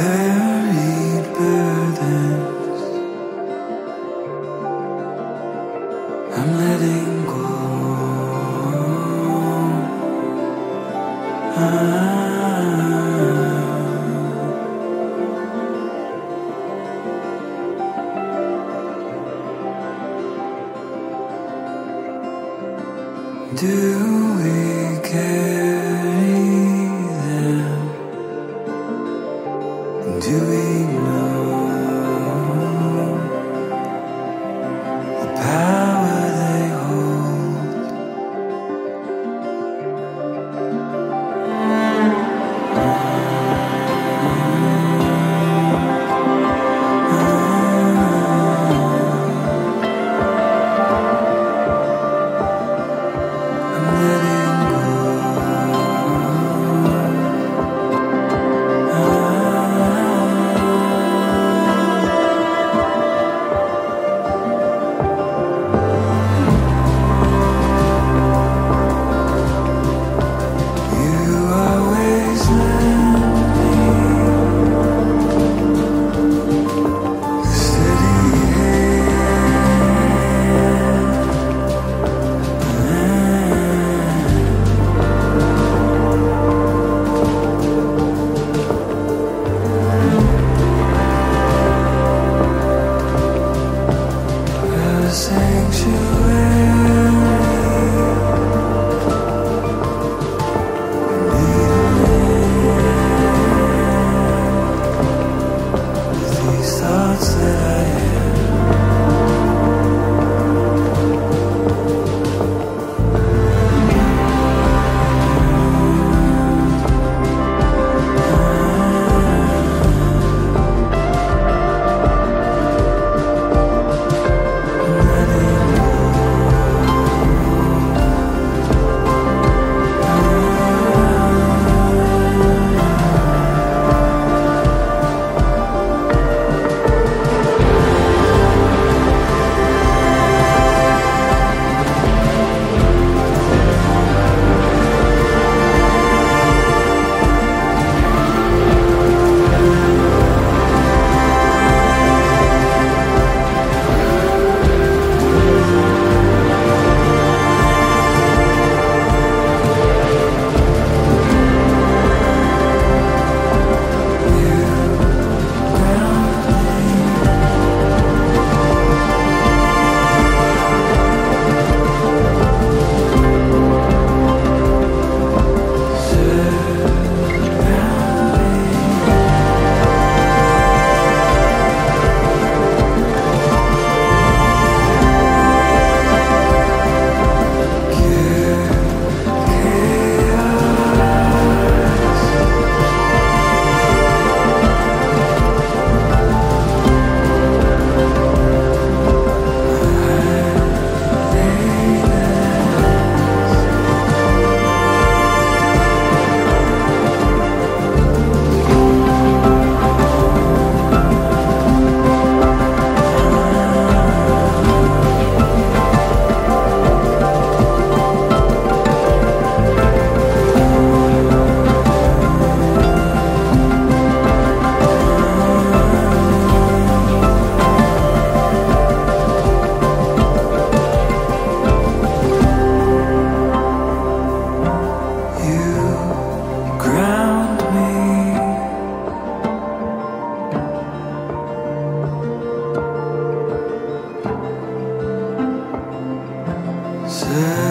Buried burdens, I'm letting go. Do we carry know? Yeah.